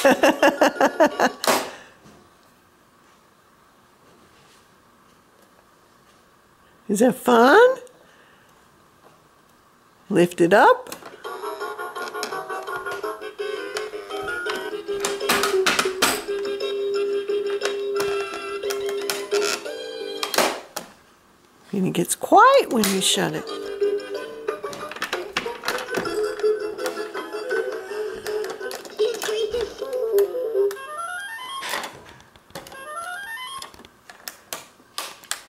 Is that fun? Lift it up. And it gets quiet when you shut it.